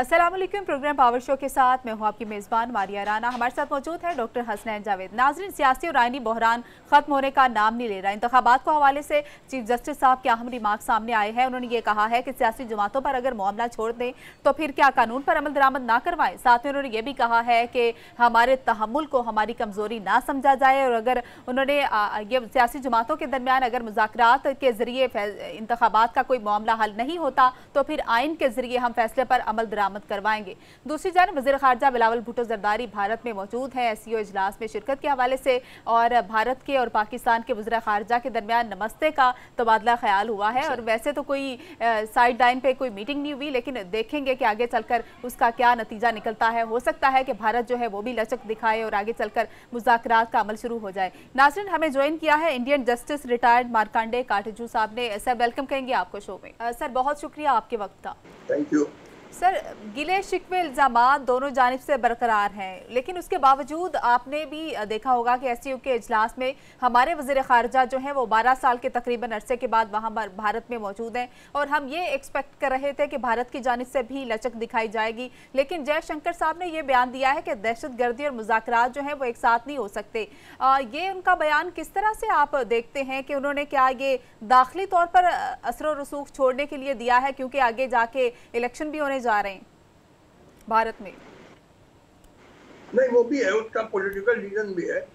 वालेकुम programme power show के साथ मैं हूँ आपकी मेज़बान मारिया राना हमारे साथ मौजूद है डॉक्टर हसनैन जावेद। नाजरीन, सियासी और आइनी बहरान खत्म होने का नाम नहीं ले रहा। इंतबात को हवाले से चीफ जस्टिस साहब के अहम रिमार्क सामने आए हैं? उन्होंने ये कहा है कि सियासी जमातों पर अगर मामला छोड़ दें तो फिर क्या कानून पर अमल दरामद ना करवाएँ? साथ में उन्होंने ये भी कहा है कि हमारे तहमुल को हमारी कमज़ोरी ना समझा जाए और अगर उन्होंने ये सियासी जमातों के दरमियान अगर मुजाकर के ज़रिए इंतबात का कोई मामला हल नहीं होता तो फिर आइन के ज़रिए हम फैसले पर अमल दरामद करवाएँगे। दूसरी जानब वजी खारजा बिलावल भुटो जरदारी भारत में मौजूद है। एस इजलास में शिरकत के हवाले से और भारत के और पाकिस्तान के वजी खारजा के दरमियान नमस्ते का तबादला ख्याल हुआ है। और वैसे तो कोई साइड लाइन पे कोई मीटिंग नहीं हुई, लेकिन देखेंगे कि आगे चलकर उसका क्या नतीजा निकलता है। हो सकता है कि भारत जो है वो भी लचक दिखाए और आगे चलकर मुजाकर का अमल शुरू हो जाए। नाजरन हमें ज्वाइन किया है Indian justice retired Markandey Katju साहब ने। सर, वेलकम कहेंगे आपको शो में। सर, बहुत शुक्रिया आपके वक्त का। थैंक यू सर गिले शिकवे इल्ज़ाम दोनों जानब से बरकरार हैं। लेकिन उसके बावजूद आपने भी देखा होगा कि एस के अजलास में हमारे वज़ीर खारजा जो हैं वो बारह साल के तकरीबन अरसे के बाद वहाँ भारत में मौजूद हैं। और हम ये एक्सपेक्ट कर रहे थे कि भारत की जानब से भी लचक दिखाई जाएगी। लेकिन जयशंकर साहब ने यह बयान दिया है कि दहशत गर्दी और मुजाकर जो हैं वो एक साथ नहीं हो सकते। आ, ये उनका बयान किस तरह से आप देखते हैं कि उन्होंने क्या ये दाखिली तौर पर असर व रसूख छोड़ने के लिए दिया है? क्योंकि आगे जाके इलेक्शन भी होने जा रहे हैं भारत में। नहीं, वो भी है, उसका पॉलिटिकल रीजन भी है।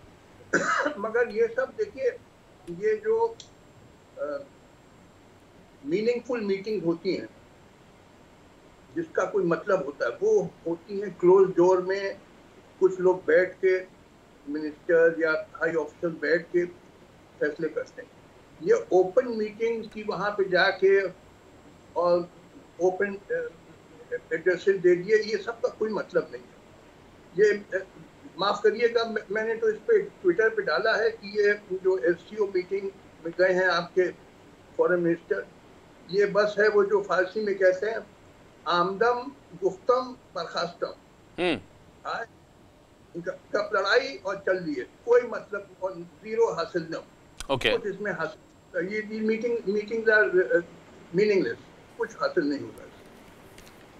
मगर ये सब देखिए, ये जो मीनिंगफुल मीटिंग होती हैं, जिसका कोई मतलब होता है, वो होती है क्लोज डोर में कुछ लोग बैठ के मिनिस्टर या हाई ऑफिसर बैठ के फैसले करते हैं। ये ओपन मीटिंग की वहाँ पे जाके और ओपन एड्रेसेस दे दिए ये सब का कोई मतलब नहीं है। ये माफ़ करिएगा मैंने तो इस पे ट्विटर पे डाला है कि ये जो एस मीटिंग में गए हैं आपके फॉरेन मिनिस्टर ये बस है वो जो फारसी में कहते हैं आमदम गुफ्तम बर्खास्तम। हम्म। कब लड़ाई और चल दिए कोई मतलब और ज़ीरो हासिल न ओके कुछ इसमें हासिल ये मीटिंग मीटिंग्स आर मीनिंगलेस कुछ हासिल नहीं होगा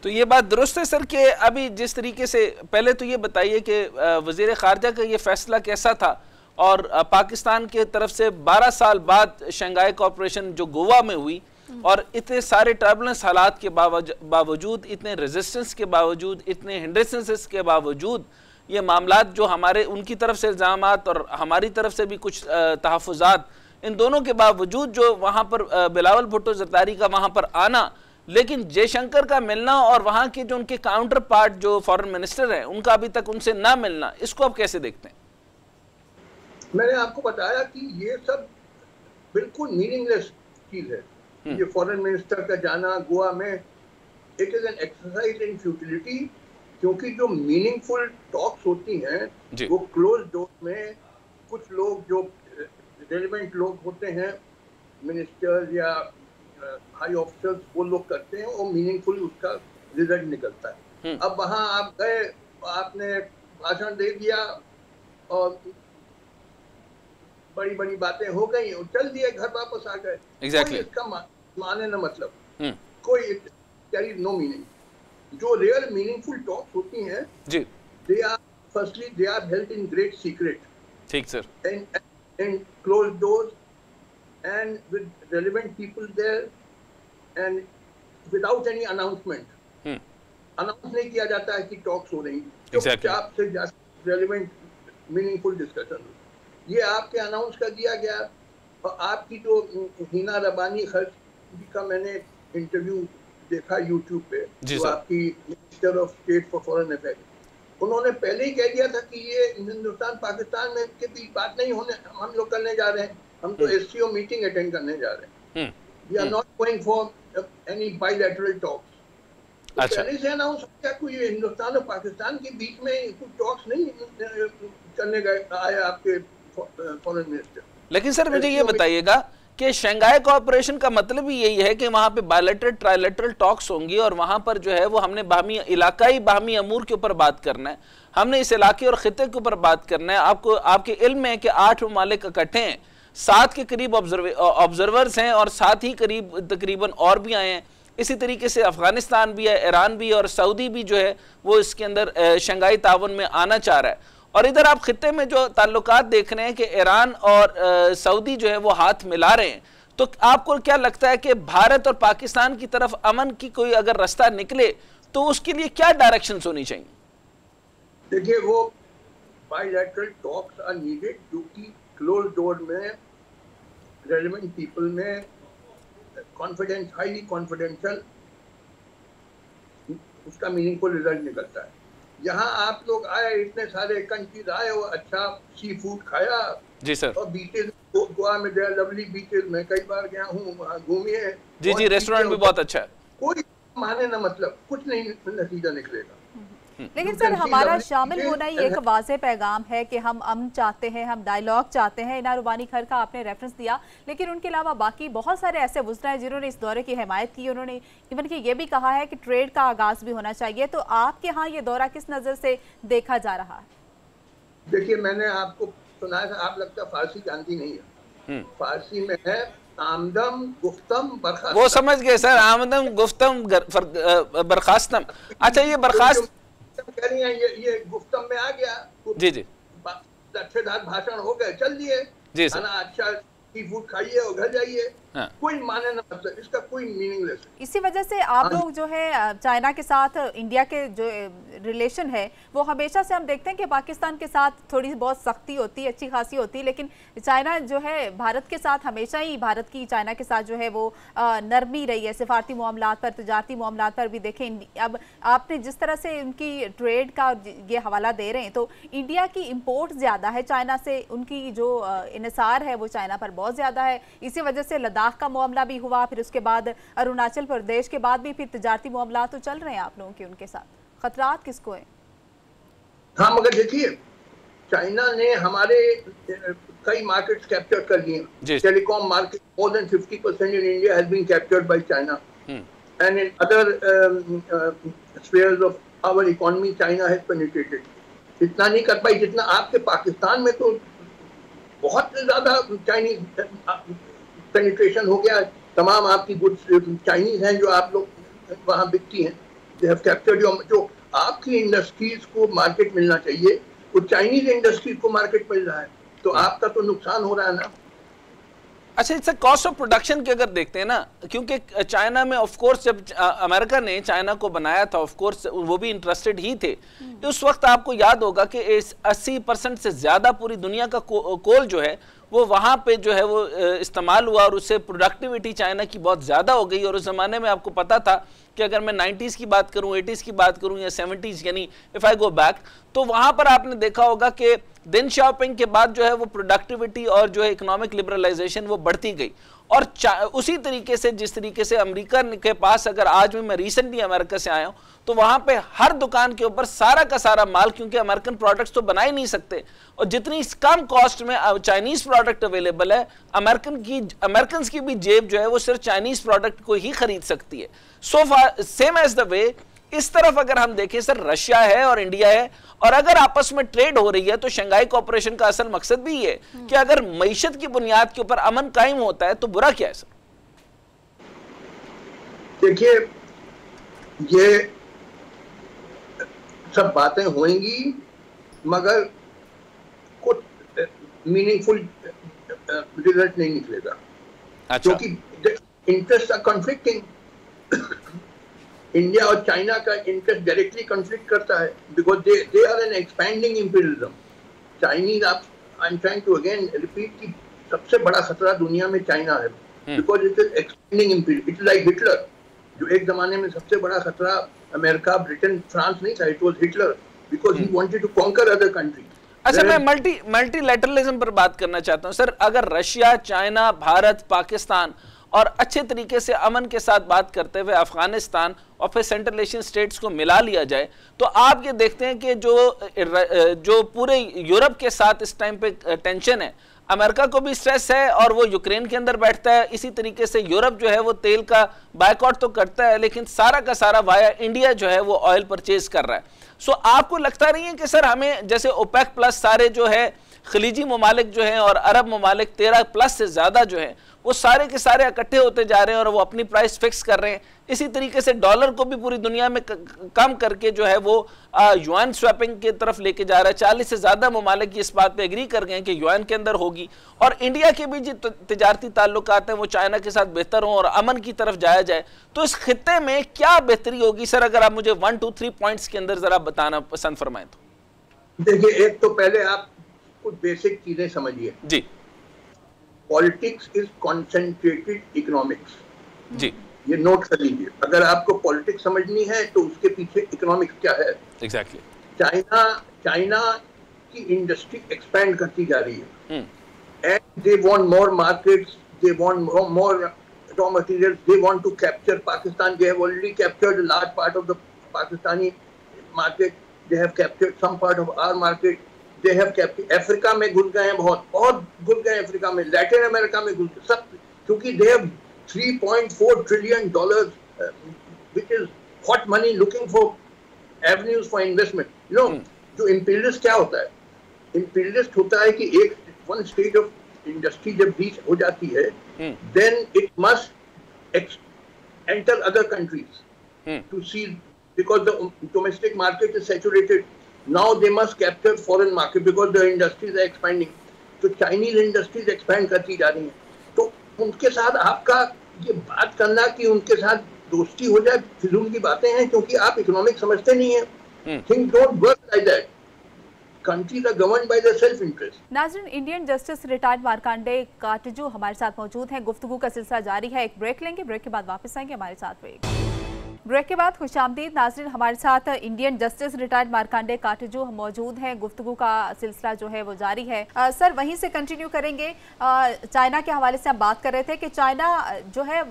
तो ये बात दुरुस्त है सर कि अभी जिस तरीके से पहले तो ये बताइए कि वज़ीर खारजा का ये फैसला कैसा था? और पाकिस्तान के तरफ़ से 12 साल बाद शंघाई कॉरपोरेशन जो गोवा में हुई और इतने सारे टर्बुलेंस हालात के बावजूद इतने रेजिस्टेंस के बावजूद इतने हिंड्रेसेंसेस के बावजूद ये मामला जो हमारे उनकी तरफ़ से इल्ज़ाम और हमारी तरफ़ से भी कुछ तहफ़ात इन दोनों के बावजूद जो वहाँ पर बिलावल भुट्टो जरदारी का वहाँ पर आना लेकिन जयशंकर का मिलना और वहाँ के जो उनके काउंटर पार्ट जो फॉरेन मिनिस्टर हैं उनका अभी तक उनसे ना मिलना इसको आप कैसे देखते हैं? मैंने आपको बताया कि ये सब बिल्कुल मीनिंगलेस चीज़ है। हम्म। ये फॉरेन मिनिस्टर का जाना गोवा में it is an exercise in futility क्योंकि जो मीनिंगफुल टॉक्स होती हैं वो क्लोज डोर में कुछ लोग जो रेलिवेंट लोग होते हैं मिनिस्टर या हाई ऑफिसर्स वो लोग करते हैं वो मीनिंगफुल उसका रिज़ल्ट निकलता है। हम्म। अब वहाँ आप गए आपने भाषण दे दिया और बड़ी बड़ी बातें हो गई और चल दिए घर वापस आ गए। Exactly. इसका मा, माने ना मतलब। हम्म। कोई कैरी नो मीनिंग जो रियल मीनिंगफुल टॉक्स होती हैं जी। They are firstly they are held in great secret ठीक sir and and close doors and with relevant people there and without any announcement. Hmm. Announce नहीं किया जाता है कि talks हो रही। चुपचाप से रेलिवेंट मीनिंगफुल डिस्कशन ये आपके अनाउंस कर दिया गया। और आपकी जो हिना रबानी खर्च का मैंने इंटरव्यू देखा यूट्यूब पे जो आपकी minister of state for foreign affairs उन्होंने पहले ही कह दिया था कि ये हिंदुस्तान पाकिस्तान में के बीच बात नहीं होने हम लोग करने जा रहे हैं। हम तो एससीओ मीटिंग अटेंड करने जा रहे हैं। We are not going for any bilateral talks अच्छा। पहले से अनाउंस हो गया कोई हिंदुस्तान और पाकिस्तान के बीच में कुछ टॉक्स नहीं करने गए आए आपके फॉरेन मिनिस्टर लेकिन सर मुझे ये बताइएगा कि शंघाई कॉरपोरेशन का मतलब ही यही है कि वहाँ पे बायोलेटरल ट्राइलेटरल टॉक्स होंगी और वहाँ पर जो है वो हमने बाहमी इलाकाई बाहमी अमूर के ऊपर बात करना है। हमने इस इलाके और खत्े के ऊपर बात करना है। आपको आपके इल्म में है कि आठ ममालिक इकट्ठे हैं। सात के करीब ऑब्जर्वर्स हैं और साथ ही करीब तकरीबन और भी आए हैं। इसी तरीके से अफ़गानिस्तान भी है, ईरान भी और सऊदी भी जो है, वो इसके अंदर शंघाई तावन में आना चाह रहा है। और इधर आप खत्े में जो ताल्लुकात देख रहे हैं कि ईरान और सऊदी जो है, वो हाथ मिला रहे हैं। तो आपको क्या लगता है कि भारत और पाकिस्तान की तरफ़ अमन की कोई अगर रास्ता निकले तो उसके लिए क्या डायरेक्शन होनी चाहिए? देखिए, वो बायलैटरल टॉक्स आर नीडेड जो कि क्लोज डोर में रेलिवेंट पीपल में कॉन्फिडेंस हाईली कॉन्फिडेंशियल उसका मीनिंगफुल रिज़ल्ट निकलता है। यहाँ आप लोग आए इतने सारे कंट्रीज़ आए और अच्छा सी फ़ूड खाया। जी सर। और बीचेज गोवा में गया लवली बीचेज में कई बार गया हूँ वहाँ घूमिए। जी जी रेस्टोरेंट भी बहुत अच्छा है। कोई माने ना मतलब कुछ नहीं नतीजा निकलेगा। लेकिन सर हमारा शामिल होना ही एक वाजे पैगाम है कि हम अमन चाहते हैं हम डायलॉग चाहते हैं इना रुबानी खर का आपने रेफरेंस दिया। लेकिन उनके अलावा बाकी बहुत सारे ऐसे वजरा हैं जिन्होंने इस दौरे की हिमायत की उन्होंने इवन कि ये भी कहा है कि ट्रेड का आगाज़ भी होना चाहिए। तो आपके यहाँ ये दौरा किस नज़र से देखा जा रहा है? देखिए मैंने आपको सुनाया था आप लगता फारसी जानती नहीं है। हम्म। फारसी में है आमदम गुफ्तम बरखास्तम। वो समझ गए सर आमदम गुफ्तम बरखास्तम। अच्छा ये बर्खास्त कह रही हैं ये ये गुफ्तम में आ गया। जी जी। भाषण हो गए चल दिए। जी सर। अच्छा सी फ़ूड खाइए और घर जाइए हाँ। कोई माने ना मतलब इसका कोई मीनिंगलेस इसी वजह से आप हाँ। लोग जो है चाइना के साथ इंडिया के जो रिलेशन है वो हमेशा से हम देखते हैं कि पाकिस्तान के साथ थोड़ी बहुत सख्ती होती है अच्छी खासी होती है लेकिन चाइना जो है भारत के साथ हमेशा ही भारत की चाइना के साथ जो है वो नरमी रही है सिफारती मामला पर तजारती मामला पर भी देखें अब आपने जिस तरह से उनकी ट्रेड का ये हवाला दे रहे हैं तो इंडिया की इम्पोर्ट ज़्यादा है चाइना से उनकी जो इसार है वो चाइना पर बहुत ज़्यादा है। इसी वजह से लद्दाख का मामला भी हुआ फिर उसके बाद अरुणाचल प्रदेश के बाद भी फिर तजारती मामला तो चल रहे हैं आप लोगों के उनके साथ। खतरात किसको है? हाँ मगर देखिए चाइना ने हमारे कई मार्केट्स कैप्चर कर लिए telecom market more than 50 percent in India has been captured by China and in other spheres of our economy China has penetrated इतना नहीं कर पाई जितना आपके पाकिस्तान में तो बहुत ज़्यादा चाइनीज़ पेनिट्रेशन हो गया। तमाम आपकी गुड्स चाइनीज़ हैं जो आप लोग वहाँ बिकती हैं। दे हैव कैप्चर्ड योर जो आपकी इंडस्ट्रीज़ को मार्केट मिलना चाहिए, वो चाइनीज़ इंडस्ट्रीज़ को मार्केट मिल रहा है। तो। आपका तो नुकसान हो रहा है ना। अच्छा इससे कॉस्ट ऑफ़ प्रोडक्शन की अगर देखते हैं ना क्योंकि चाइना में ऑफ़ कोर्स जब अमेरिका ने चाइना को बनाया था ऑफ़ कोर्स वो भी इंटरेस्टेड ही थे हम्म। उस वक्त आपको याद होगा कि इस 80 परसेंट से ज़्यादा पूरी दुनिया का को, कोल जो है वो वहाँ पे जो है वो इस्तेमाल हुआ और उससे प्रोडक्टिविटी चाइना की बहुत ज़्यादा हो गई और उस ज़माने में आपको पता था कि अगर मैं 90s की बात करूँ 80s की बात करूँ या 70s यानी इफ़ आई गो बैक तो वहाँ पर आपने देखा होगा कि दिन शॉपिंग के बाद जो है वो प्रोडक्टिविटी और जो है इकोनॉमिक लिबरलाइजेशन वो बढ़ती गई। और उसी तरीके से, जिस तरीके से अमेरिका के पास अगर आज भी मैं रिसेंटली अमेरिका से आया हूँ तो वहाँ पे हर दुकान के ऊपर सारा का सारा माल, क्योंकि अमेरिकन प्रोडक्ट्स तो बना ही नहीं सकते। और जितनी कम कॉस्ट में चाइनीज़ प्रोडक्ट अवेलेबल है अमेरिकन की अमेरिकन की भी जेब जो है वो सिर्फ़ चाइनीज़ प्रोडक्ट को ही खरीद सकती है। So far same as the way इस तरफ़ अगर हम देखें, सर रशिया है और इंडिया है और अगर आपस में ट्रेड हो रही है तो शंघाई कॉपरेशन का असल मकसद भी है कि अगर मीशत की बुनियाद के ऊपर अमन कायम होता है तो बुरा क्या है सर? देखिए ये सब बातें होंगी मगर कुछ मीनिंगफुल रिज़ल्ट नहीं निकलेगा। अच्छा। क्योंकि इंटरेस्ट आर कॉन्फ्लिक्टिंग इंडिया और चाइना का इंटरेस्ट डायरेक्टली कॉन्फ्लिक्ट करता है because they they are an expanding imperialism Chinese आप I am trying to again repeat की सबसे बड़ा खतरा दुनिया में चाइना है because it is expanding it like Hitler जो एक जमाने में सबसे बड़ा खतरा अमेरिका ब्रिटेन फ्रांस नहीं था it was Hitler because he wanted to conquer other country अच्छा मैं मल्टी मल्टीलैटरलिज्म पर बात करना चाहता हूँ। सर अगर रशिया चाइना भारत पाकिस्तान और अच्छे तरीके से अमन के साथ बात करते हुए अफ़गानिस्तान और फिर सेंट्रल एशियन स्टेट्स को मिला लिया जाए। तो आप ये देखते हैं कि जो जो पूरे यूरोप के साथ इस टाइम पे टेंशन है। अमेरिका को भी स्ट्रेस है और वो यूक्रेन के अंदर बैठता है। इसी तरीके से यूरोप जो है वो तेल का बायकॉट तो करता है, लेकिन सारा का सारा वाया इंडिया जो है वो ऑयल परचेज कर रहा है। सो आपको लगता नहीं है कि सर हमें जैसे ओपेक प्लस सारे जो है, खलीजी ममालिक जो हैं और अरब ममालिक तेरह प्लस से ज़्यादा जो है वो सारे के सारे इकट्ठे होते जा रहे हैं और वो अपनी प्राइस फिक्स कर रहे हैं। इसी तरीके से डॉलर को भी पूरी दुनिया में कम करके जो है वो युआन स्वैपिंग की तरफ़ लेके जा रहा है। चालीस से ज़्यादा ममालिक इस बात पे एग्री कर गए कि युआन के अंदर होगी। और इंडिया के भी जो तजारती ताल्लुक हैं वो चाइना के साथ बेहतर हों और अमन की तरफ़ जाया जाए। तो इस खत्े में क्या बेहतरी होगी? सर अगर आप मुझे वन टू थ्री पॉइंट्स के अंदर ज़रा बताना पसंद फरमाएँ तो। देखिए एक तो पहले आप कुछ बेसिक चीज़ें समझिए। जी। पॉलिटिक्स इज़ कॉन्सेंट्रेटेड इकोनॉमिक्स जी ये नोट कर लीजिए अगर आपको पॉलिटिक्स समझनी है तो उसके पीछे इकोनॉमिक्स क्या है एग्जैक्टली चाइना चाइना की इंडस्ट्री एक्सपेंड करती जा रही है and they want more markets they want more raw materials they want to capture pakistan they have already captured a large part of the pakistani market they have captured some part of our market they have Africa में घुस गए हैं बहुत बहुत घुस गए Africa में Latin America में घुस गए सब क्योंकि they have 3.4 trillion dollars which is hot money looking for avenues for investment you know जो इंपीरियलिस्ट क्या होता है? इंपीरियलिस्ट होता है कि एक वन स्टेज ऑफ़ इंडस्ट्री जब रीच हो जाती है then it must enter other countries to see because the domestic market is saturated. Now they must capture foreign market because the industries are expanding. तो Chinese industries expand करती जा रही हैं। तो उनके साथ आपका ये बात करना कि उनके साथ दोस्ती हो जाए फिजूल की बातें हैं क्योंकि आप इकोनॉमिक समझते नहीं है। Thing don't work like that countries are governed by their self interest. नाजरीन Indian justice retired Markandey Katju हमारे साथ मौजूद हैं। गुफ्तगू का सिलसिला जारी है। एक ब्रेक लेंगे ब्रेक के बाद वापस आएँगे हमारे साथ रहेगा ब्रेक के बाद खुश आमदीद नाजरीन हमारे साथ Indian justice retired Markandey Katju मौजूद हैं। गुफ्तु का सिलसिला जो है वो जारी है। आ, सर वहीं से कंटिन्यू करेंगे। चाइना के हवाले से हम बात कर रहे थे कि चाइना जो है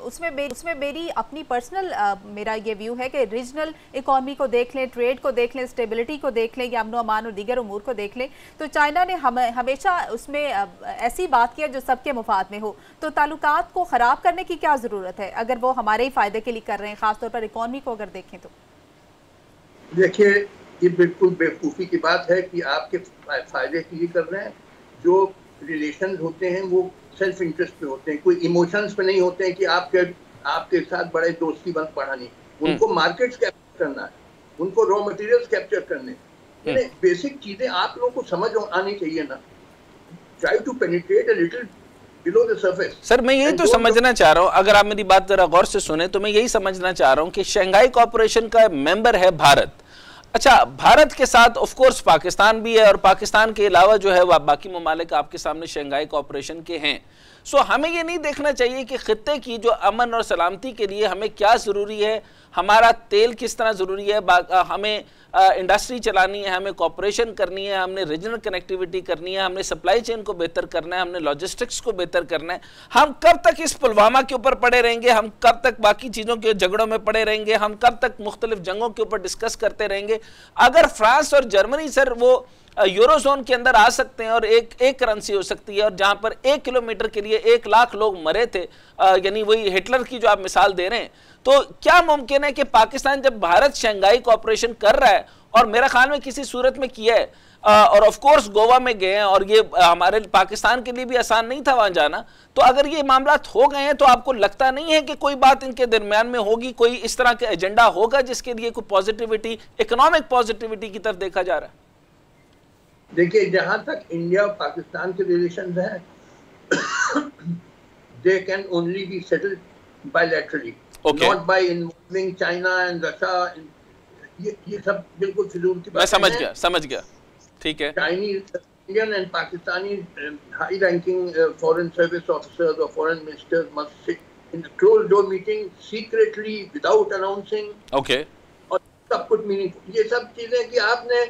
उसमें मे, उसमें मेरी अपनी पर्सनल मेरा ये व्यू है कि रीजनल इकॉनमी को देख लें ट्रेड को देख लें स्टेबिलिटी को देख लें या अमनो अमान और दीगर उमूर को देख लें। तो चाइना ने हम हमेशा उसमें ऐसी बात किया जो सबके मुफाद में हो। तो ताल्लुक को ख़राब करने की क्या ज़रूरत है? अगर वो हमारे ही फ़ायदे के लिए कर रहे हैं खासतौर पर इकोनॉमी को अगर देखें तो। देखिए ये बिल्कुल बेवकूफ़ी की बात है कि आपके फ़ायदे के लिए कर रहे हैं। जो रिलेशन होते हैं वो सेल्फ इंटरेस्ट पे होते हैं। कोई इमोशंस पे नहीं होते हैं कि आपके आपके साथ बड़े दोस्ती बन पढ़ानी उनको मार्केट्स हम्म। कैप्चर करना है। उनको रॉ मटेरियल्स कैप्चर करने। बेसिक हम्म। चीज़ें आप लोगों को समझ आनी चाहिए ना। Try to penetrate a little sir मैं यही तो समझना चाह रहा हूँ अगर आप मेरी बात जरा गौर से सुने तो मैं यही समझना चाह रहा हूँ की शंघाई कॉपोरेशन का मेंबर है भारत। अच्छा भारत के साथ ऑफ़ कोर्स पाकिस्तान भी है और पाकिस्तान के अलावा जो है वह बाकी ममालिक आपके सामने शंघाई कॉरपोरेशन के हैं। सो हमें ये नहीं देखना चाहिए कि खत्े की जो अमन और सलामती के लिए हमें क्या ज़रूरी है, हमारा तेल किस तरह ज़रूरी है हमें इंडस्ट्री चलानी है, हमें कॉपरेशन करनी है, हमने रीजनल कनेक्टिविटी करनी है, हमने सप्लाई चेन को बेहतर करना है, हमने लॉजिस्टिक्स को बेहतर करना है। हम कब तक इस पुलवामा के ऊपर पड़े रहेंगे, हम कब तक बाकी चीज़ों के झगड़ों में पड़े रहेंगे, हम कब तक मुख्तलिफ़ जंगों के ऊपर डिस्कस करते रहेंगे? अगर फ्रांस और जर्मनी, सर, वो यूरोजोन के अंदर आ सकते हैं और एक एक करेंसी हो सकती है और जहाँ पर एक किलोमीटर के लिए एक लाख लोग मरे थे। यानी वही हिटलर की जो आप मिसाल दे रहे हैं। तो क्या मुमकिन है कि पाकिस्तान जब भारत शंघाई कॉपरेशन कर रहा है और मेरा ख्याल में किसी सूरत में किया है और ऑफ़ कोर्स गोवा में गए हैं और ये हमारे पाकिस्तान के लिए भी आसान नहीं था वहाँ जाना तो अगर ये मामला हो गए हैं तो आपको लगता नहीं है कि कोई बात इनके दरमियान में होगी, कोई इस तरह का एजेंडा होगा जिसके लिए कोई पॉजिटिविटी इकोनॉमिक पॉजिटिविटी की तरफ़ देखा जा रहा है? देखिए जहाँ तक इंडिया और पाकिस्तान के रिलेशन हैं they can only be settled bilaterally not by involving China and Russia ये ये सब बिल्कुल फिजूल की बात मैं समझ गया समझ गया। ठीक है। Chinese Indian and Pakistani high ranking foreign service officers और foreign ministers must sit in a closed door meeting secretly without announcing okay. और सब कुछ मीनिंग ये सब चीज़ें कि आपने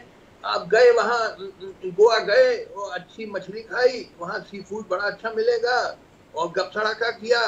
आप गए वहाँ गोवा गए वो अच्छी मछली खाई वहाँ सी फ़ूड बड़ा अच्छा मिलेगा और गप का किया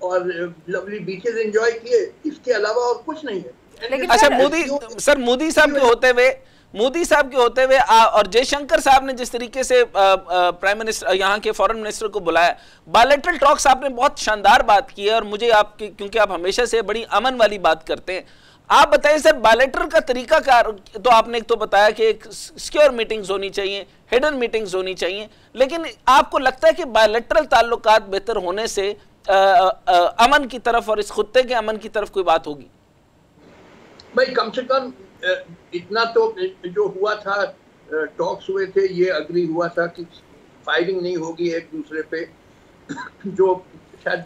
और लवली बीचेस एंजॉय किए इसके अलावा और कुछ नहीं है। लेकिन अच्छा मोदी सर मोदी साहब के होते हुए मोदी साहब के होते हुए और जयशंकर साहब ने जिस तरीके से प्राइम मिनिस्टर यहाँ के फॉरेन मिनिस्टर को बुलाया बायोलेट्रल टॉक्स आपने बहुत शानदार बात की है और मुझे आपकी क्योंकि आप हमेशा से बड़ी अमन वाली बात करते हैं। आप बताएँ सर बायोलेटर का तरीका क्या तो आपने एक तो बताया कि एक सिक्योर मीटिंग्स होनी चाहिए हिडन मीटिंग्स होनी चाहिए लेकिन आपको लगता है कि बायोलेटरल ताल्लुकात बेहतर होने से आ, आ, अमन की तरफ़ और इस खुत्ते के अमन की तरफ़ कोई बात होगी? भाई कम से कम इतना तो जो हुआ था टॉक्स हुए थे ये अग्री हुआ था कि फायरिंग नहीं होगी एक दूसरे पे। जो शायद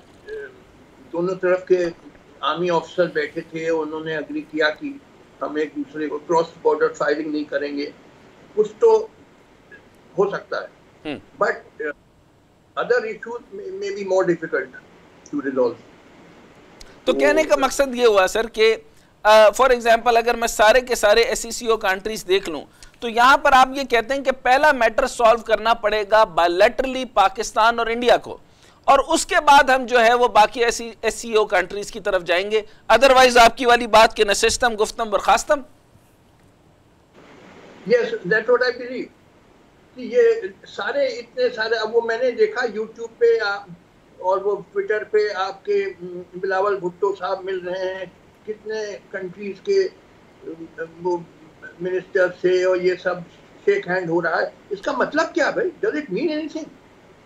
दोनों तरफ़ के आर्मी ऑफिसर बैठे थे उन्होंने अग्री किया कि हम एक दूसरे को क्रॉस बॉर्डर फायरिंग नहीं करेंगे। कुछ तो हो सकता है। बट अदर इश्यूज़ में be more difficult to resolve तो कहने का मकसद ये हुआ सर कि फॉर एग्जांपल अगर मैं सारे के सारे एस कंट्रीज़ देख लूँ तो यहाँ पर आप ये कहते हैं कि पहला मैटर सॉल्व करना पड़ेगा बायोलेटरली पाकिस्तान और इंडिया को। और उसके बाद हम जो है वो बाकी ऐसी एस कंट्रीज़ की तरफ़ जाएँगे। अदरवाइज़ आपकी वाली बात के न सिस्टम गुफ्तम बरखास्तम yes that's what i believe. कि ये सारे इतने सारे अब वो मैंने देखा यूट्यूब पे आ, और वो ट्विटर पे आपके बिलावल भुट्टो साहब मिल रहे हैं। कितने कंट्रीज़ के वो मिनिस्टर से और ये सब शेक हैंड हो रहा है। इसका मतलब क्या भाई? Does it mean anything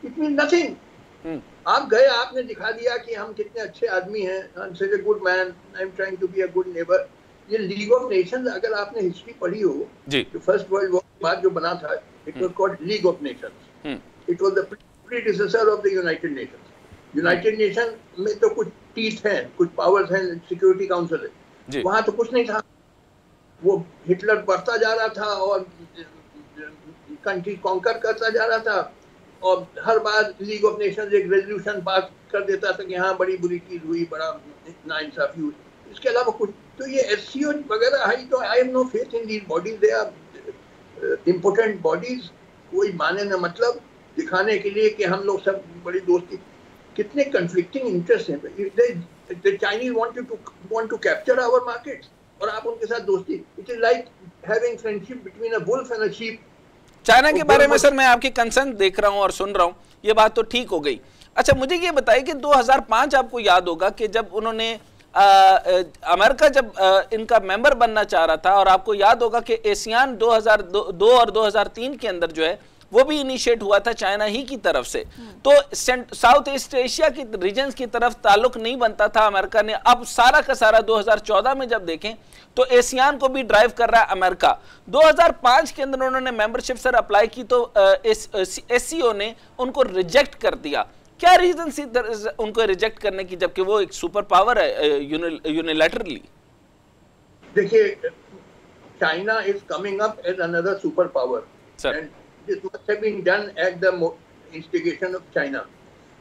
it mean nothing आप गए आपने दिखा दिया कि हम कितने अच्छे आदमी हैं। I such good man I am trying to be a good neighbour ये लीग ऑफ़ नेशंस अगर आपने हिस्ट्री पढ़ी हो जी। जो फ़र्स्ट वर्ल्ड वॉर के बाद जो बना था it was called League of Nations it was the predecessor of the United Nations United Nation में तो कुछ टीथ हैं कुछ पावर्स हैं सिक्योरिटी काउंसिल है। वहाँ तो कुछ नहीं था। वो हिटलर बढ़ता जा रहा था और कंट्री कॉन्कर करता जा रहा था। और हर बार लीग ऑफ़ नेशंस एक रेजोल्यूशन पास कर देता था कि हाँ बड़ी बुरी चीज़ हुई, बड़ा नाइंसाफी हुई। इसके अलावा कुछ तो ये एस सी ओ वगैरह है तो I am no faith in these bodies they are important bodies कोई माने न मतलब दिखाने के लिए कि हम लोग सब बड़ी दोस्ती, कितने कंफ्लिक्टिंग इंटरेस्ट हैं। Chinese want to want to capture our markets और आप उनके साथ दोस्ती it is like having friendship between a wolf and a sheep China के बारे में सर मैं आपकी कंसर्न देख रहा हूँ और सुन रहा हूँ। ये बात तो ठीक हो गई। अच्छा मुझे ये बताइए कि 2005 आपको याद होगा कि जब उन्होंने अमेरिका जब आ, इनका मेंबर बनना चाह रहा था और आपको याद होगा कि एशियान 2002 और 2003 के अंदर जो है वो भी इनिशिएट हुआ था चाइना ही की तरफ़ से। तो साउथ ईस्ट एशिया की रीजन की तरफ़ ताल्लुक नहीं बनता था अमेरिका ने। अब सारा का सारा 2014 में जब देखें तो एशियान को भी ड्राइव कर रहा है अमेरिका। 2005 के अंदर उन्होंने मेंबरशिप सर अप्लाई की तो एस ने उनको रिजेक्ट कर दिया। क्या रीजन सी उनको रिजेक्ट करने की जबकि वो एक सुपर पावर है यूनिलेटरली देखिए China is coming up as another super power and this must have been done at the instigation of China.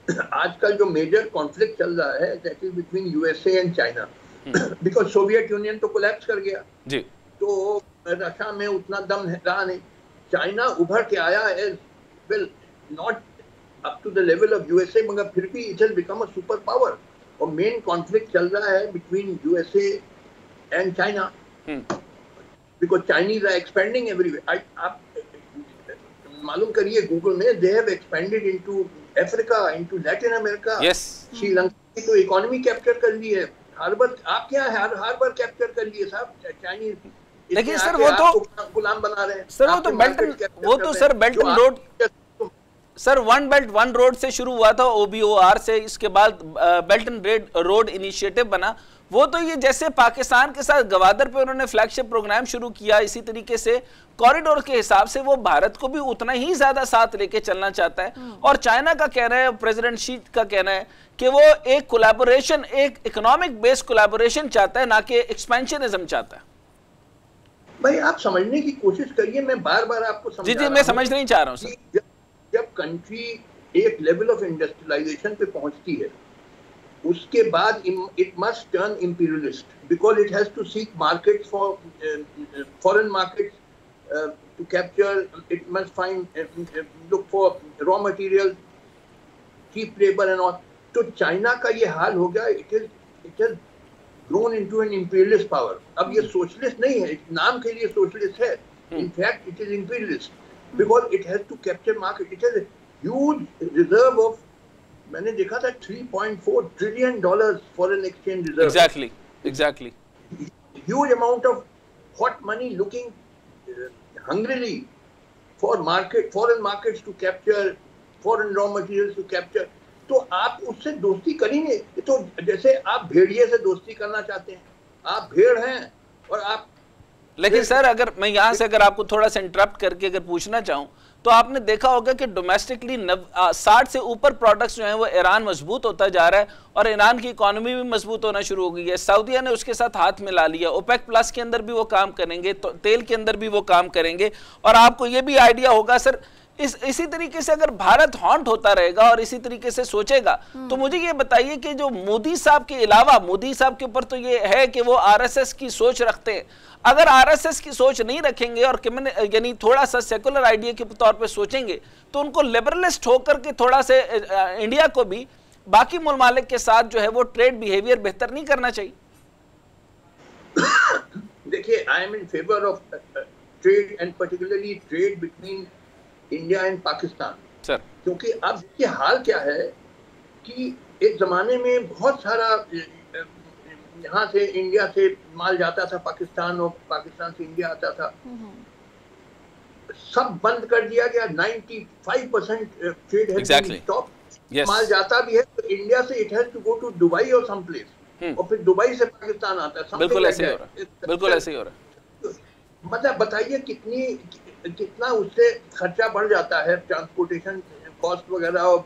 आजकल जो मेजर कॉन्फ्लिक्ट चल रहा है that is between USA and China because Soviet Union तो collapse कर गया जी तो Russia में उतना दम रहा नहीं चाइना उभर के आया as well not up to the level of USA मगर फिर भी it has become a super power और मेन कॉन्फ्लिक्ट चल रहा है between USA and China because Chinese are expanding everywhere आप मालूम करिए गूगल में they have expanded into Africa into Latin America yes Sri Lanka की तो इकोनॉमी कैप्चर कर ली है. हार्बर आप क्या हार, हार्बर कैप्चर कर लिए साहब चाइनीज़ लेकिन सर वो तो गुलाम बना रहे हैं। सर वो तो बेल्ट वो तो sir belt and road sir one belt one road से शुरू हुआ था ओबीओआर से इसके बाद बेल्ट एंड रोड इनिशिएटिव बना। वो तो ये जैसे पाकिस्तान के साथ गवादर पे उन्होंने फ्लैगशिप प्रोग्राम शुरू किया इसी तरीके से कॉरिडोर के हिसाब से वो भारत को भी उतना ही ज़्यादा साथ लेके चलना चाहता है। हम्म। और चाइना का कहना है प्रेसिडेंट शी का कहना है कि वो एक कोलैबोरेशन एक इकोनॉमिक बेस्ड कोलैबोरेशन चाहता है ना कि एक्सपेंशनिज्म चाहता है। भाई आप समझने की कोशिश करिए मैं बार बार आपको जी जी मैं समझ नहीं चाह रहा हूँ जब, जब कंट्री एक लेवल ऑफ़ इंडस्ट्रियलाइजेशन पे पहुँचती है उसके बाद it must turn imperialist because it has to seek market for foreign market to capture it must find look for raw material cheap labour and all तो चाइना का ये हाल हो गया it is it is grown into an imperialist power. अब ये socialist नहीं है नाम के लिए सोशलिस्ट है. In fact it is imperialist because it has to capture market. It has a huge reserve of मैंने देखा था 3.4 trillion dollar foreign exchange reserve exactly exactly amount of hot money looking uh, hungrily for market, foreign markets to capture, foreign raw materials to capture. तो आप उससे दोस्ती करेंगे? तो जैसे आप भेड़िए से दोस्ती करना चाहते हैं। आप भेड़ हैं और आप लेकिन सर अगर मैं यहाँ से अगर आपको थोड़ा सा इंटरप्ट करके अगर पूछना चाहूँ तो आपने देखा होगा कि डोमेस्टिकली साठ से ऊपर प्रोडक्ट्स जो हैं वो ईरान मज़बूत होता जा रहा है और ईरान की इकोनॉमी भी मज़बूत होना शुरू हो गई है। सऊदीया ने उसके साथ हाथ मिला लिया। ओपेक प्लस के अंदर भी वो काम करेंगे तो तेल के अंदर भी वो काम करेंगे। और आपको ये भी आइडिया होगा, सर इस इसी तरीके से अगर भारत हॉन्ट होता रहेगा और इसी तरीके से सोचेगा तो मुझे ये बताइए कि जो मोदी साहब के अलावा मोदी साहब के ऊपर तो ये है कि वो आरएसएस की सोच रखते हैं। अगर आरएसएस की सोच नहीं रखेंगे और यानी थोड़ा सा सेकुलर आइडिया के तौर पे सोचेंगे तो उनको लिबरलिस्ट होकर के थोड़ा से इंडिया को भी बाकी ममालिक के साथ जो है वो ट्रेड बिहेवियर बेहतर नहीं करना चाहिए। देखिए I am in favour of trade and particularly trade between India and Pakistan sir क्योंकि अब ये हाल क्या है कि एक जमाने में बहुत सारा यहाँ से इंडिया से माल जाता था पाकिस्तान और पाकिस्तान से इंडिया आता था। सब बंद कर दिया गया 95 percent trade exactly. Stop yes. माल जाता भी है तो इंडिया से it has to go to Dubai और सम प्लेस और फिर दुबई से पाकिस्तान आता है बिल्कुल ऐसे हो रहा है। बिल्कुल ऐसे ही हो रहा है। मतलब बताइए कितनी कितना उससे खर्चा बढ़ जाता है ट्रांसपोर्टेशन कॉस्ट वगैरह और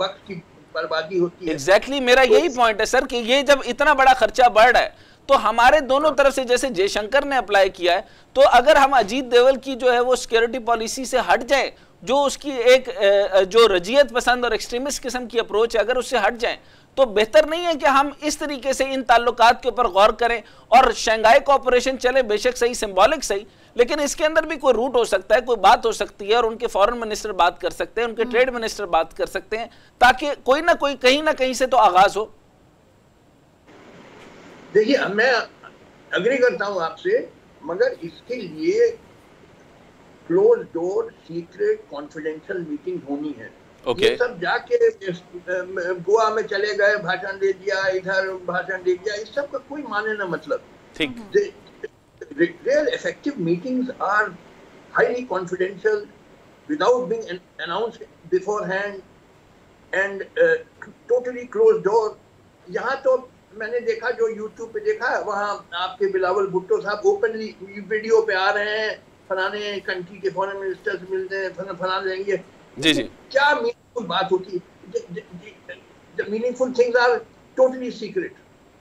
वक्त की बर्बादी होती है। एग्जैक्टली exactly, मेरा यही पॉइंट है सर कि ये जब इतना बड़ा खर्चा बढ़ रहा है तो हमारे दोनों तरफ़ से जैसे जयशंकर ने अप्लाई किया है तो अगर हम अजीत देवल की जो है वो सिक्योरिटी पॉलिसी से हट जाए जो उसकी एक जो रजियत पसंद और एक्सट्रीमिस्ट किस्म की अप्रोच है अगर उससे हट जाए तो बेहतर नहीं है कि हम इस तरीके से इन ताल्लुकात के ऊपर गौर करें और शंघाई कॉपरेशन चले बेशक सही सिंबॉलिक सही लेकिन इसके अंदर भी कोई रूट हो सकता है कोई बात हो सकती है और उनके फॉरेन मिनिस्टर बात कर सकते हैं उनके ट्रेड हम्म। मिनिस्टर बात कर सकते हैं ताकि कोई ना कोई कहीं ना कहीं से तो आगाज़ हो देखिए मैं अग्री करता हूँ आपसे मगर इसके लिए close door secret confidential meeting होनी है okay. ये सब जाके गोवा में चले गए भाषण दे दिया इधर भाषण दे दिया इस सब का कोई माने ना मतलब ठीक real effective meetings are highly confidential without being an announced beforehand and uh, totally closed door. यहाँ तो मैंने देखा जो YouTube पे देखा वहाँ आपके बिलावल भुट्टो साहब ओपनली वीडियो पे आ रहे हैं फलाने कंट्री के फॉरेन मिनिस्टर से मिलते हैं फलाने देंगे जी जी। क्या मीनिंगफुल बात होती है? Meaningful things are totally secret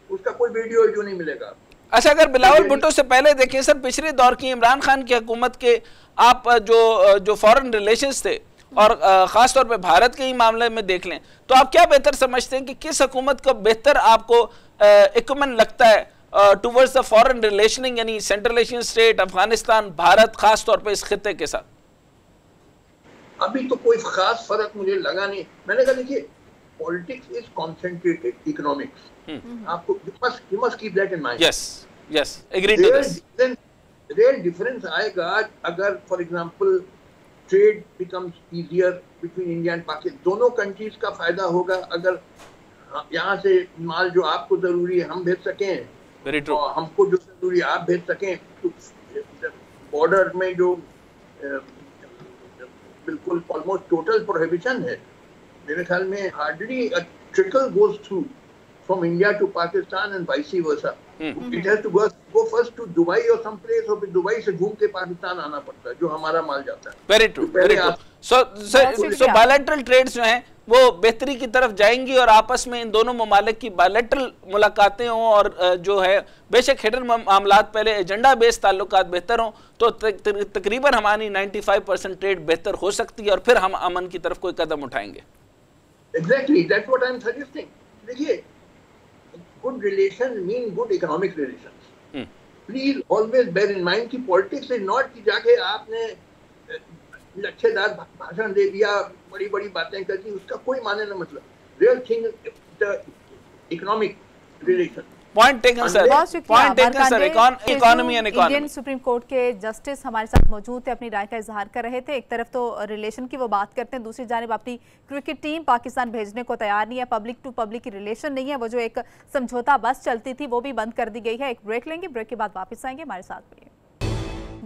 उसका कोई वीडियो वीडियो नहीं मिलेगा। अच्छा अगर बिलावल भुट्टो से पहले देखें सर पिछले दौर की इमरान खान की हुकूमत के आप जो जो फॉरेन रिलेशंस थे और ख़ास तौर पे भारत के ही मामले में देख लें तो आप क्या बेहतर समझते हैं कि किस हुकूमत का बेहतर आपको इक्वमेंट लगता है टूवर्ड्स द फॉरेन रिलेशनिंग यानी central Asian state Afghanistan Bharat खास तौर पे इस खत्े के साथ? अभी तो कोई खास फ़र्क मुझे लगा नहीं। मैंने कहा देखिए पॉलिटिक्स इज़ कॉन्सेंट्रेटेड इकोनॉमिक्स आपको you must you must keep that in mind yes yes agree to this then real difference आएगा अगर for example trade becomes easier between India and Pakistan दोनों कंट्रीज़ का फ़ायदा होगा अगर हाँ, यहाँ से माल जो आपको ज़रूरी है हम भेज सकें। वेरी ट्रू हमको जो ज़रूरी आप भेज सकें। तो बॉर्डर में जो बिल्कुल ऑलमोस्ट टोटल प्रोहिबिशन है मेरे ख्याल में hardly trickle goes through from India to Pakistan and vice versa. Mm-hmm. It has to go, go first to Dubai or some place और फिर दुबई से घूम के पाकिस्तान आना पड़ता है जो हमारा माल जाता है। Very true very true so so bilateral trades जो हैं वो बेहतरी की तरफ़ जाएँगी और आपस में इन दोनों ममालिक की बायलैटरल मुलाकातें हों और जो है बेशक हिडन मामला पहले एजेंडा बेस्ड ताल्लुक बेहतर हों तो तकरीबन हमारी 95 परसेंट ट्रेड बेहतर हो सकती है और फिर हम अमन की तरफ़ कोई कदम उठाएँगे। Exactly that's what I am suggesting देखिए good relations mean good economic relations. Hmm. Please always bear in mind कि politics is not कि जाके आपने लच्छेदार भाषण दे दिया बड़ी बड़ी बातें कर दी उसका कोई माने ना मतलब real thing economic relation point taken sir point taken sir economy and economy Indian Supreme Court के जस्टिस हमारे साथ मौजूद थे अपनी राय का इजहार कर रहे थे। एक तरफ़ तो रिलेशन की वो बात करते हैं दूसरी जानब अपनी क्रिकेट टीम पाकिस्तान भेजने को तैयार नहीं है। पब्लिक टू पब्लिक की रिलेशन नहीं है। वो जो एक समझौता बस चलती थी वो भी बंद कर दी गई है। एक ब्रेक लेंगे ब्रेक के बाद वापस आएँगे हमारे साथ में।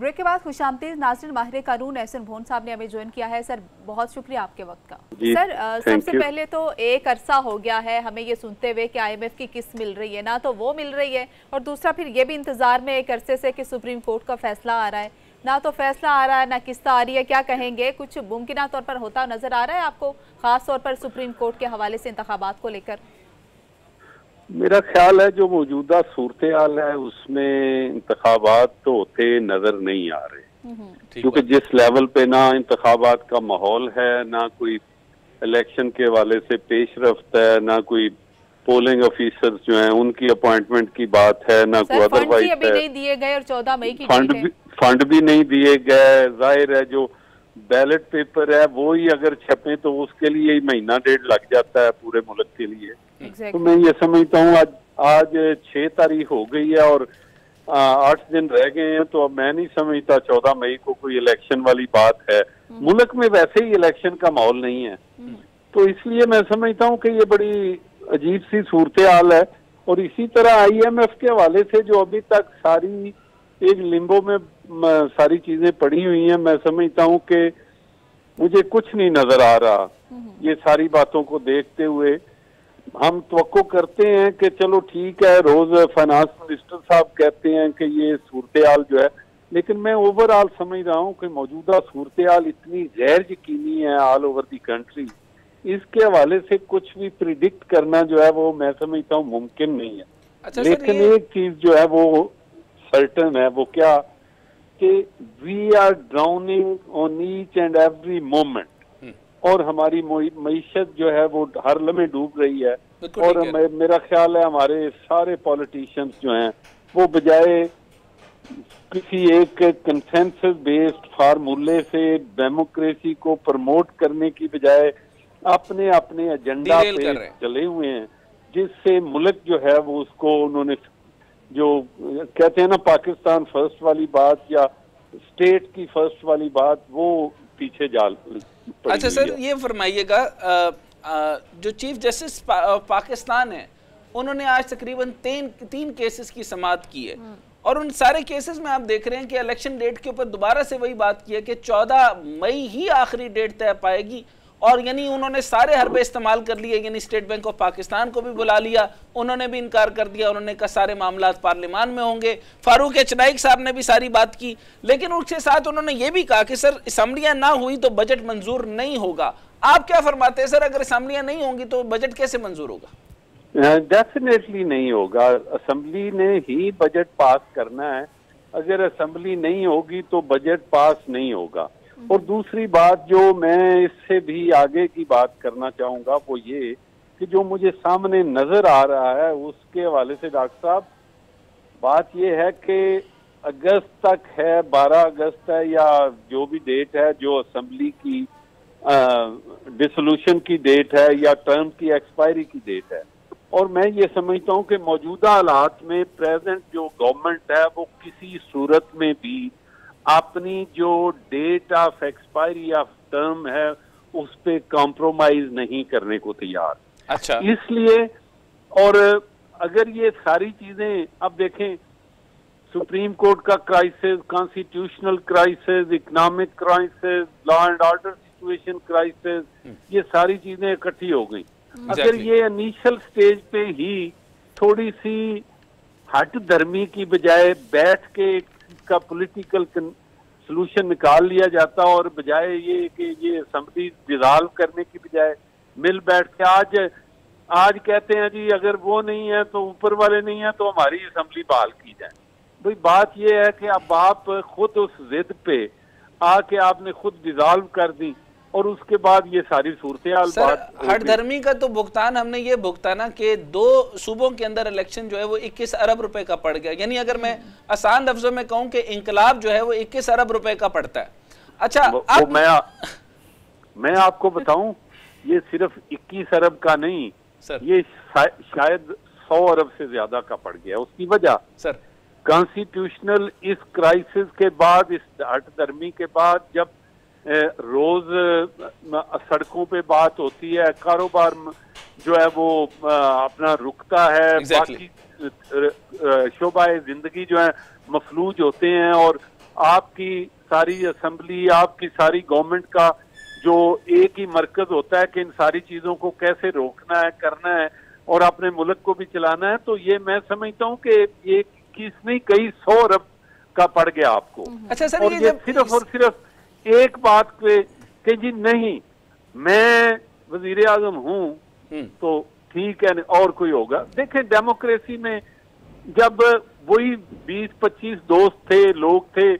ब्रेक के बाद खुश आमदीद नाजरन माहिर कानून एहसन भोन साहब ने हमें ज्वाइन किया है। सर बहुत शुक्रिया आपके वक्त का। सर सबसे पहले तो एक अरसा हो गया है हमें ये सुनते हुए कि आईएमएफ की किस्त मिल रही है। ना तो वो मिल रही है और दूसरा फिर ये भी इंतज़ार में एक अरसे से कि सुप्रीम कोर्ट का फैसला आ रहा है। ना तो फैसला आ रहा है ना किस्त आ रही है क्या कहेंगे? कुछ मुमकिन तौर पर होता नज़र आ रहा है आपको खास तौर पर सुप्रीम कोर्ट के हवाले से इंतबात को लेकर? मेरा ख्याल है जो मौजूदा सूरत हाल है उसमें इंतबात तो होते नज़र नहीं आ रहे। क्योंकि जिस लेवल पे ना इंतबात का माहौल है ना कोई इलेक्शन के वाले से पेश रफ्त है ना कोई पोलिंग ऑफिसर जो हैं उनकी अपॉइंटमेंट की बात है ना कोई अदरवाइज़ दिए गए और चौदह मई की फंड भी फंड भी नहीं दिए गए। ज़ाहिर है जो बैलेट पेपर है वो ही अगर छपे तो उसके लिए ही महीना डेढ़ लग जाता है पूरे मुल्क के लिए exactly. तो मैं ये समझता हूँ आज आज छह तारीख हो गई है और आठ दिन रह गए हैं तो अब मैं नहीं समझता चौदह मई को कोई इलेक्शन वाली बात है हम्म। मुल्क में वैसे ही इलेक्शन का माहौल नहीं है हम्म। तो इसलिए मैं समझता हूँ कि ये बड़ी अजीब सी सूरत हाल है और इसी तरह आईएमएफ के हवाले से जो अभी तक सारी एक लिम्बो में सारी चीज़ें पड़ी हुई हैं मैं समझता हूँ कि मुझे कुछ नहीं नज़र आ रहा हम्म। ये सारी बातों को देखते हुए। हम तो करते हैं कि चलो ठीक है रोज फाइनेंस मिनिस्टर साहब कहते हैं कि ये सूरत हाल जो है लेकिन मैं ओवरऑल समझ रहा हूँ कि मौजूदा सूरत हाल इतनी गैर यकीनी है ऑल ओवर दी कंट्री इसके हवाले से कुछ भी प्रिडिक्ट करना जो है वो मैं समझता हूँ मुमकिन नहीं है। अच्छा लेकिन एक चीज़ जो है वो सर्टन है वो क्या कि we are drowning on each and every moment और हमारी मीशत जो है वो हर लम्हे डूब रही है। और मेरा ख्याल है हमारे सारे पॉलिटिशियंस जो हैं वो बजाय किसी एक कंसेंसस बेस्ड फार्मूले से डेमोक्रेसी को प्रमोट करने की बजाय अपने अपने एजेंडा पे चले हुए हैं जिससे मुल्क जो है वो उसको उन्होंने जो कहते हैं ना पाकिस्तान फ़र्स्ट वाली बात या स्टेट की फ़र्स्ट वाली बात वो पीछे जाल अच्छा सर ये फरमाइएगा जो चीफ जस्टिस पा, पाकिस्तान है उन्होंने आज तकरीबन तीन तीन केसेस की समाप्त की है। हम्म। और उन सारे केसेस में आप देख रहे हैं कि इलेक्शन डेट के ऊपर दोबारा से वही बात की है कि 14 मई ही आखिरी डेट तय पाएगी। और यानी उन्होंने सारे हरबे इस्तेमाल कर लिए, यानी स्टेट बैंक ऑफ़ पाकिस्तान को भी बुला लिया, उन्होंने भी इनकार कर दिया, उन्होंने कहा सारे मामला पार्लियामान में होंगे। फारूक चनाइक साहब ने भी सारी बात की, लेकिन उसके साथ उन्होंने ये भी कहा कि, सर, असम्बलियाँ ना हुई तो बजट मंजूर नहीं होगा। आप क्या फरमाते हैं, सर, अगर असम्बलियाँ नहीं होंगी तो बजट कैसे मंजूर होगा? डेफिनेटली नहीं होगा। असम्बली ने ही बजट पास करना है। अगर असम्बली नहीं होगी तो बजट पास नहीं होगा। और दूसरी बात जो मैं इससे भी आगे की बात करना चाहूँगा, वो ये कि जो मुझे सामने नज़र आ रहा है, उसके हवाले से डॉक्टर साहब, बात ये है कि अगस्त तक है 12 अगस्त है, या जो भी डेट है, जो असम्बली की डिसोल्यूशन की डेट है, या टर्म की एक्सपायरी की डेट है। और मैं ये समझता हूँ कि मौजूदा हालात में प्रेजेंट जो गवर्नमेंट है, वो किसी सूरत में भी अपनी जो date of expiry of term है उस पर कॉम्प्रोमाइज नहीं करने को तैयार। अच्छा। इसलिए और अगर ये सारी चीज़ें अब देखें सुप्रीम कोर्ट का crisis constitutional crisis economic crisis law and order situation crisis ये सारी चीज़ें इकट्ठी हो गई। अगर ये इनिशियल स्टेज पे ही थोड़ी सी हट धर्मी की बजाय बैठ के इसका पॉलिटिकल सोल्यूशन निकाल लिया जाता और बजाय ये कि ये असम्बली डिजॉल्व करने की बजाय मिल बैठ के आज आज कहते हैं जी अगर वो नहीं है तो ऊपर वाले नहीं है तो हमारी असम्बली बहाल की जाए। भाई बात ये है कि अब आप खुद उस जिद पे आके आपने खुद डिजॉल्व कर दी और उसके बाद ये सारी सूरत बात हर धर्मी का तो भुगतान हमने ये भुगताना कि दो सूबों के अंदर इलेक्शन जो है वो 21 अरब रुपए का पड़ गया। यानी अगर मैं आसान लफ्जों में कहूँ कि इंकलाब जो है वो 21 अरब रुपए का पड़ता है। अच्छा वो, आप... वो मैं आ, मैं आपको बताऊँ ये सिर्फ़ 21 अरब का नहीं सर। ये शायद सौ अरब से ज़्यादा का पड़ गया। उसकी वजह सर। कॉन्स्टिट्यूशनल इस क्राइसिस के बाद इस हट के बाद जब रोज सड़कों पे बात होती है कारोबार जो है वो अपना रुकता है exactly. बाकी शोबा ज़िंदगी जो है मफलूज होते हैं और आपकी सारी असम्बली आपकी सारी गवर्नमेंट का जो एक ही मरकज होता है कि इन सारी चीज़ों को कैसे रोकना है करना है और अपने मुल्क को भी चलाना है तो ये मैं समझता हूँ कि ये किस नहीं कई सौ अरब का पड़ गया आपको अच्छा सर और ये, ये सिर्फ़ और सिर्फ़ एक बात पे कि जी नहीं मैं वज़ीर आज़म हूँ हम्म। तो ठीक है और कोई होगा। देखें डेमोक्रेसी में जब वही 20-25 दोस्त थे लोग थे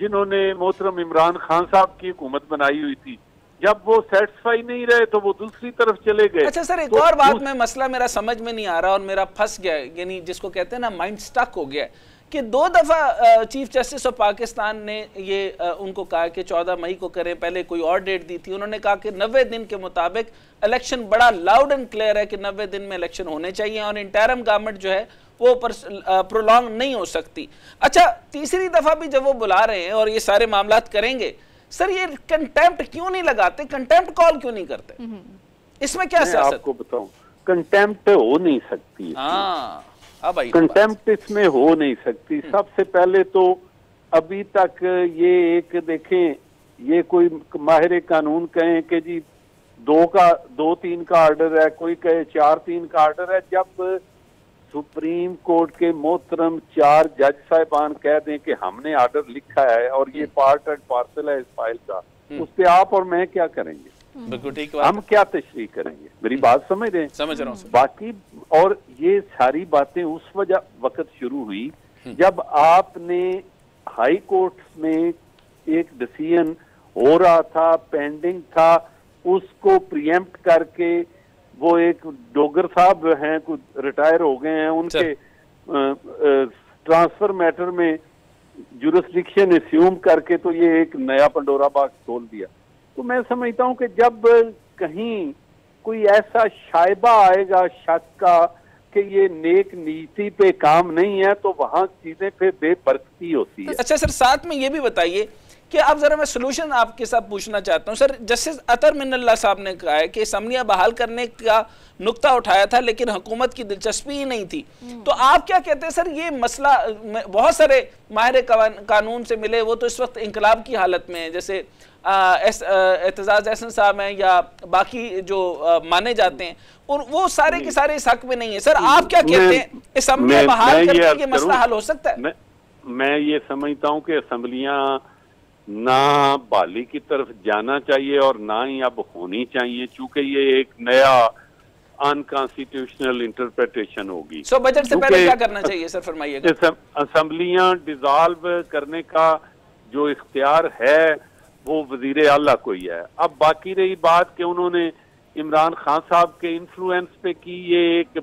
जिन्होंने मोहतरम इमरान खान साहब की हुकूमत बनाई हुई थी जब वो सेटिस्फाई नहीं रहे तो वो दूसरी तरफ़ चले गए। अच्छा सर एक तो और बात में मसला मेरा समझ में नहीं आ रहा और मेरा फंस गया यानी जिसको कहते हैं ना माइंड स्टक हो गया कि दो दफ़ा चीफ जस्टिस ऑफ़ पाकिस्तान ने ये उनको कहा कि 14 मई को करें पहले कोई और डेट दी थी। उन्होंने कहा कि 90 दिन के मुताबिक इलेक्शन बड़ा लाउड एंड क्लियर है कि 90 दिन में इलेक्शन होने चाहिए और इंटरम गवर्नमेंट जो है वो प्रोलॉन्ग नहीं हो सकती। अच्छा तीसरी दफ़ा भी जब वो बुला रहे हैं और ये सारे मामला करेंगे सर ये कंटेम्प्ट क्यों नहीं लगाते? कंटेम्प्ट कॉल क्यों नहीं करते? हम्म। इसमें क्या आपको बताऊँ कंटेम्प्ट हो नहीं सकती कंटेम्प्ट इसमें हो नहीं सकती हम्म। सबसे पहले तो अभी तक ये एक देखें ये कोई माहिर कानून कहें कि जी दो का दो तीन का ऑर्डर है कोई कहे चार तीन का ऑर्डर है जब सुप्रीम कोर्ट के मोहतरम चार जज साहिबान कह दें कि हमने आर्डर लिखा है और ये पार्ट एंड पार्सल है इस फ़ाइल का हम्म। उस पर आप और मैं क्या करेंगे बिल्कुल ठीक हम क्या तशरी करेंगे? मेरी बात समझ रहे हैं? समझ रहा हूँ बाकी और ये सारी बातें उस वजह वक्त शुरू हुई हम्म। जब आपने हाई कोर्ट में एक डिसीज़न हो रहा था पेंडिंग था उसको प्रियम्प्ट करके वो एक डोगर साहब हैं कुछ रिटायर हो गए हैं उनके ट्रांसफ़र मैटर में जुरिस्डिक्शन एस्यूम करके तो ये एक नया पंडोरा बाग खोल दिया। तो मैं समझता हूँ कि जब कहीं कोई ऐसा शायबा आएगा शक का कि ये नेक नीति पे काम नहीं है तो वहाँ चीज़ें फिर बेबरकती होती है। अच्छा सर, साथ में ये भी बताइए कि आप जरा मैं सोल्यूशन आपके साथ पूछना चाहता हूँ। सर जस्टिस अतर मिनल्ला साहब ने कहा है कि असम्बलियाँ बहाल करने का नुक्ता उठाया था लेकिन हुकूमत की दिलचस्पी ही नहीं थी। हम्म। तो आप क्या कहते हैं सर ये मसला बहुत सारे माहिर कानून से मिले वो तो इस वक्त इंकलाब की हालत में है। जैसे एतजाज एहसन साहब हैं या बाकी जो आ, माने जाते हैं और वो सारे के सारे इस हक में नहीं है। सर आप क्या कहते हैं असम्बलियाँ बहाल करने के मसला हल हो सकता है? मैं ये समझता हूँ कि असम्बलियाँ ना बाली की तरफ़ जाना चाहिए और ना ही अब होनी चाहिए चूँकि ये एक नया अनकॉन्स्टिट्यूशनल इंटरप्रिटेशन होगी। सो बजट से पहले क्या करना चाहिए सर फरमाइएगा? असम्बलियाँ डिजॉल्व करने का जो इख्तियार है वो वज़ीर अला को ही। है अब बाकी रही बात कि उन्होंने इमरान खान साहब के इन्फ्लुएंस पे की ये एक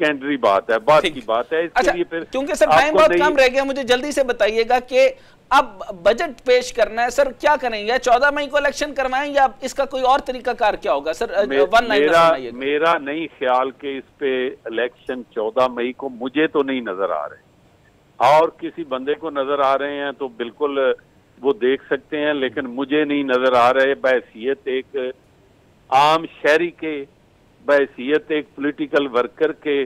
सेकेंडरी बात है बात की बात है इसके अच्छा, लिए फिर क्योंकि सर टाइम बहुत कम रह गया मुझे जल्दी से बताइएगा कि अब बजट पेश करना है सर क्या करें या चौदह मई को इलेक्शन करवाएँ या इसका कोई और तरीका कार क्या होगा? सर मे, वन मेरा मेरा नहीं ख्याल के इस पे इलेक्शन चौदह मई को मुझे तो नहीं नज़र आ रहे और किसी बंदे को नज़र आ रहे हैं तो बिल्कुल वो देख सकते हैं लेकिन मुझे नहीं नज़र आ रहे। बहसीत एक आम शहरी के बहसीत एक पोलिटिकल वर्कर के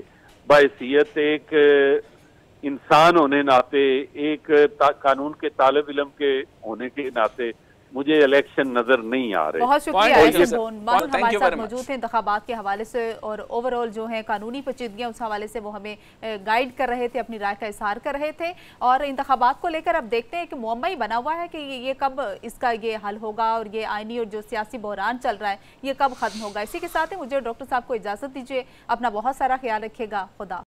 बहसीत एक, इंसान होने नाते, एक कानून के तालब इलम के होने के नाते मुझे इलेक्शन नज़र नहीं आ रहे। बहुत शुक्रिया हमारे साथ मौजूद हैं इंतबात के हवाले से और ओवरऑल जो है कानूनी पेचीदगियाँ उस हवाले से वो हमें गाइड कर रहे थे अपनी राय का इजहार कर रहे थे। और इंतबात को लेकर अब देखते हैं कि मुम्बई ही बना हुआ है कि ये कब इसका ये हल होगा और ये आइनी और जो सियासी बहरान चल रहा है ये कब खत्म होगा। इसी के साथ ही मुझे डॉक्टर साहब को इजाज़त दीजिए। अपना बहुत सारा ख्याल रखिएगा। खुदा